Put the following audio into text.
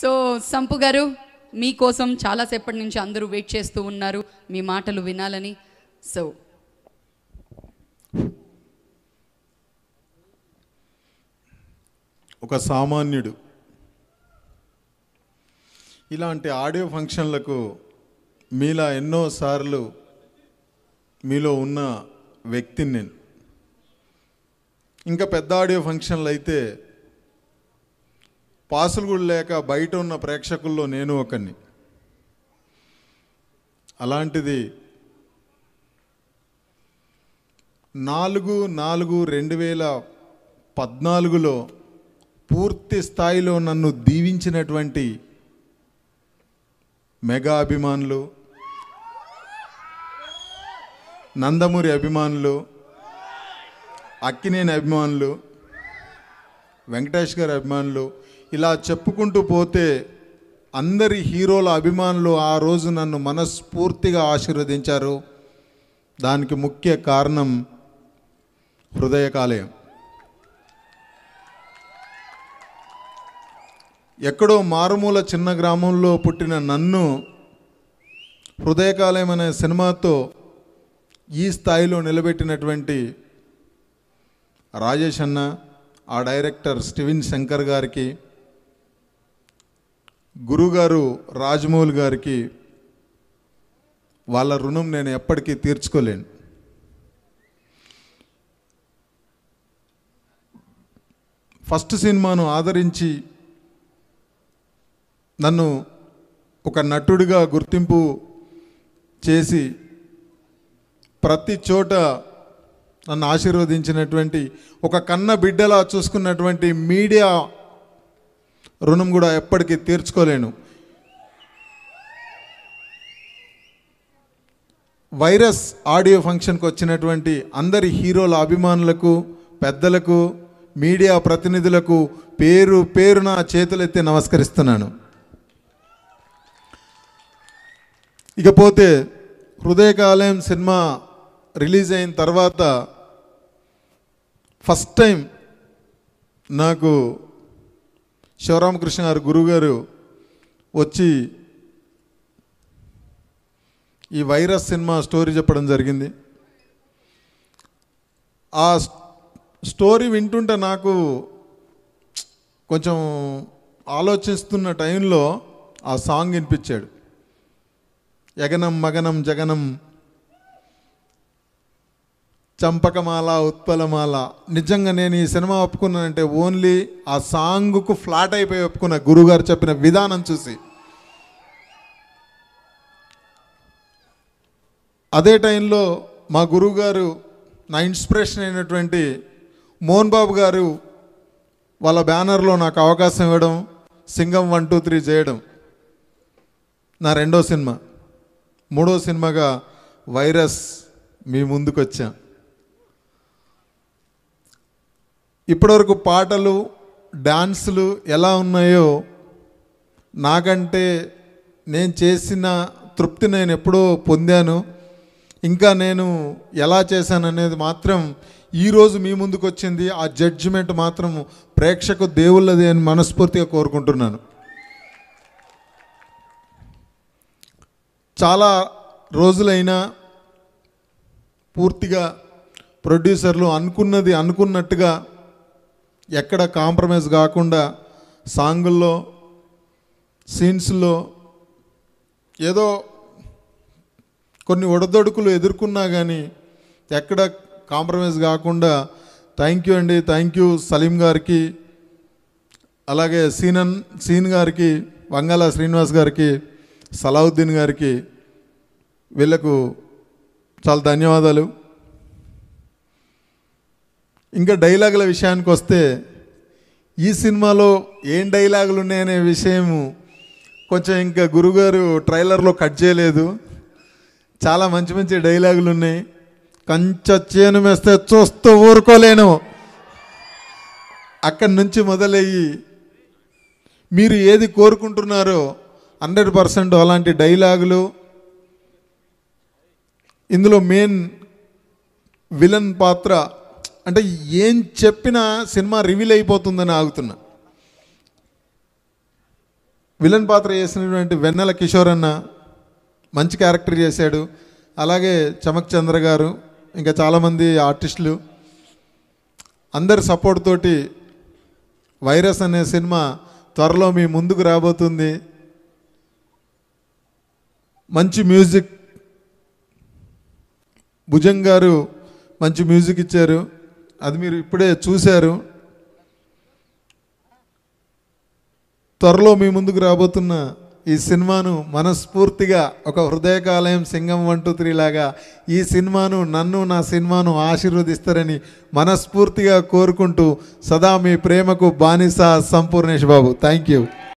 So sump గారు మీకోసం చాలాసేపటి నుంచి అందరూ వెయిట్ చేస్తూ ఉన్నారు. మీ మాటలు వినాలని. సో ఒక సామాన్యుడు ఇలాంటి ఆడియో ఫంక్షన్లకు మీలా ఎన్నోసార్లు మీలో ఉన్న వ్యక్తిని నేను. ఇంకా పెద్ద ఆడియో ఫంక్షన్లు అయితే పాసులు కూడా లేక బయట ఉన్న ప్రేక్షకుల్లో నేను ఒకరిని అలాంటిది నాలుగు నాలుగు రెండు వేల పద్నాలుగులో పూర్తి స్థాయిలో నన్ను దీవించినటువంటి మెగా అభిమానులు నందమూరి అభిమానులు అక్కినేని అభిమానులు వెంకటేష్ గారి అభిమానులు ఇలా చెప్పుకుంటూ పోతే అందరి హీరోల అభిమానులు ఆ రోజు నన్ను మనస్ఫూర్తిగా ఆశీర్వదించారు. దానికి ముఖ్య కారణం హృదయకాలయం. ఎక్కడో మారుమూల చిన్న గ్రామంలో పుట్టిన నన్ను హృదయకాలయం అనే సినిమాతో ఈ స్థాయిలో నిలబెట్టినటువంటి రాజేష్ అన్న ఆ డైరెక్టర్ స్టివిన్ శంకర్ గారికి గురుగారు రాజమౌళి గారికి వాళ్ళ రుణం నేను ఎప్పటికీ తీర్చుకోలేను. ఫస్ట్ సినిమాను ఆదరించి నన్ను ఒక నటుడిగా గుర్తింపు చేసి ప్రతి చోట నన్ను ఆశీర్వదించినటువంటి ఒక కన్న బిడ్డలా చూసుకున్నటువంటి మీడియా రుణం కూడా ఎప్పటికీ తీర్చుకోలేను. వైరస్ ఆడియో ఫంక్షన్కి వచ్చినటువంటి అందరి హీరోల అభిమానులకు పెద్దలకు మీడియా ప్రతినిధులకు పేరు పేరున చేతులెత్తి నమస్కరిస్తున్నాను. ఇకపోతే హృదయకాలయం సినిమా రిలీజ్ అయిన తర్వాత ఫస్ట్ టైం నాకు శివరామకృష్ణ గారు గురుగారు వచ్చి ఈ వైరస్ సినిమా స్టోరీ చెప్పడం జరిగింది. ఆ స్టోరీ వింటుంటే నాకు కొంచెం ఆలోచిస్తున్న టైంలో ఆ సాంగ్ వినిపించాడు. యగనం మగనం జగనం చంపకమాల ఉత్పలమాల. నిజంగా నేను ఈ సినిమా ఒప్పుకున్నానంటే ఓన్లీ ఆ సాంగ్కు ఫ్లాట్ అయిపోయి ఒప్పుకున్న గురుగారు చెప్పిన విధానం చూసి. అదే టైంలో మా గురువుగారు నా ఇన్స్పిరేషన్ అయినటువంటి మోహన్ బాబు గారు వాళ్ళ బ్యానర్లో నాకు అవకాశం ఇవ్వడం సింగం వన్ టూ త్రీ చేయడం నా రెండో సినిమా. మూడో సినిమాగా వైరస్ మీ ముందుకు వచ్చా ఇప్పటివరకు పాటలు డాన్సులు ఎలా ఉన్నాయో నాకంటే నేను చేసిన తృప్తి నేను ఎప్పుడో పొందాను. ఇంకా నేను ఎలా చేశాను అనేది మాత్రం ఈరోజు మీ ముందుకు వచ్చింది. ఆ జడ్జిమెంట్ మాత్రం ప్రేక్షకు దేవుళ్ళది అని మనస్ఫూర్తిగా కోరుకుంటున్నాను. చాలా రోజులైనా పూర్తిగా ప్రొడ్యూసర్లు అనుకున్నది అనుకున్నట్టుగా ఎక్కడ కాంప్రమైజ్ కాకుండా సాంగుల్లో సీన్స్లో ఏదో కొన్ని ఒడదొడుకులు ఎదుర్కొన్నా కానీ ఎక్కడ కాంప్రమైజ్ కాకుండా థ్యాంక్ యూ అండి థ్యాంక్ యూ సలీం గారికి అలాగే సీనన్ సీన్ గారికి వంగాల శ్రీనివాస్ గారికి సలావుద్దీన్ గారికి వీళ్ళకు చాలా ధన్యవాదాలు. ఇంకా డైలాగుల విషయానికి వస్తే ఈ సినిమాలో ఏం డైలాగులు ఉన్నాయనే విషయము కొంచెం ఇంకా గురుగారు ట్రైలర్లో కట్ చేయలేదు. చాలా మంచి మంచి డైలాగులు ఉన్నాయి కంచె చేను వేస్తే చూస్తూ ఊరుకోలేను. అక్కడి నుంచి మొదలయ్యి మీరు ఏది కోరుకుంటున్నారో హండ్రెడ్ పర్సెంట్ అలాంటి డైలాగులు. ఇందులో మెయిన్ విలన్ పాత్ర అంటే ఏం చెప్పినా సినిమా రివీల్ అయిపోతుందని ఆగుతున్నా. విలన్ పాత్ర చేసినటువంటి వెన్నెల కిషోర్ అన్న మంచి క్యారెక్టర్ చేశాడు. అలాగే చమక్ చంద్ర గారు ఇంకా చాలామంది ఆర్టిస్టులు అందరి సపోర్ట్ తోటి వైరస్ అనే సినిమా త్వరలో మీ ముందుకు రాబోతుంది. మంచి మ్యూజిక్ భుజంగ్ గారు మంచి మ్యూజిక్ ఇచ్చారు. అది మీరు ఇప్పుడే చూశారు. త్వరలో మీ ముందుకు రాబోతున్న ఈ సినిమాను మనస్ఫూర్తిగా ఒక హృదయకాలయం సింగం వన్ టూ త్రీ లాగా ఈ సినిమాను నన్ను నా సినిమాను ఆశీర్వదిస్తారని మనస్ఫూర్తిగా కోరుకుంటూ సదా మీ ప్రేమకు బానిస సంపూర్ణేష్ బాబు. Thank you